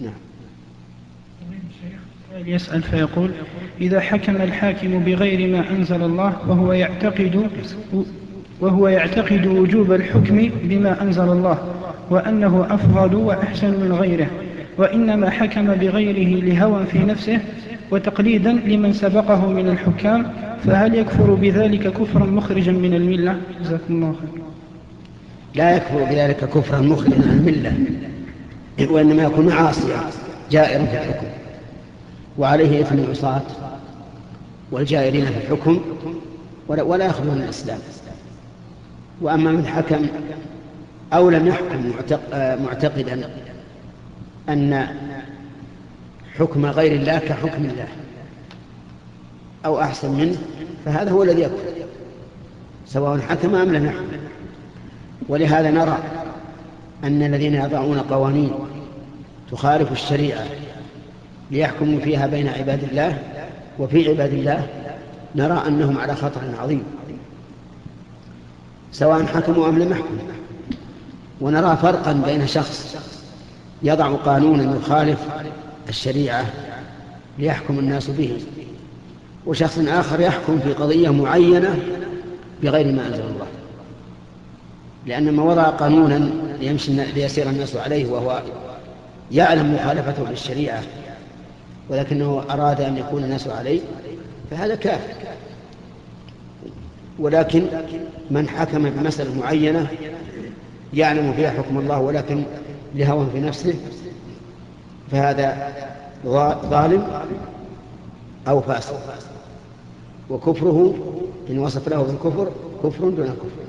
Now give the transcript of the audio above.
نعم. يسأل فيقول إذا حكم الحاكم بغير ما أنزل الله وهو يعتقد وهو يعتقد وجوب الحكم بما أنزل الله وأنه أفضل وأحسن من غيره وإنما حكم بغيره لهوى في نفسه وتقليدا لمن سبقه من الحكام فهل يكفر بذلك كفرا مخرجا من الملة؟ جزاكم الله خير لا يكفر بذلك كفرا مخرجا عن الملة. وإنما يكون عاصيا جائرا في الحكم. وعليه إثم العصاة والجائرين في الحكم ولا يخرجون من الإسلام. وأما من حكم أو لم يحكم معتقدا أن حكم غير الله كحكم الله أو أحسن منه فهذا هو الذي يكفر سواء حكم أم لم يحكم. ولهذا نرى أن الذين يضعون قوانين تخالف الشريعة ليحكموا فيها بين عباد الله وفي عباد الله نرى أنهم على خطر عظيم سواء حكموا أم لم يحكموا. ونرى فرقا بين شخص يضع قانونا يخالف الشريعة ليحكم الناس به وشخص آخر يحكم في قضية معينة بغير ما أنزل الله. لأن ما وضع قانونا ليمشي ليسير الناس عليه وهو يعلم مخالفته للشريعة ولكنه أراد أن يكون الناس عليه فهذا كافر. ولكن من حكم بمسألة معينة يعلم فيها حكم الله ولكن لهوى في نفسه فهذا ظالم أو فاسق. وكفره إن وصف له بالكفر كفر دون كفر.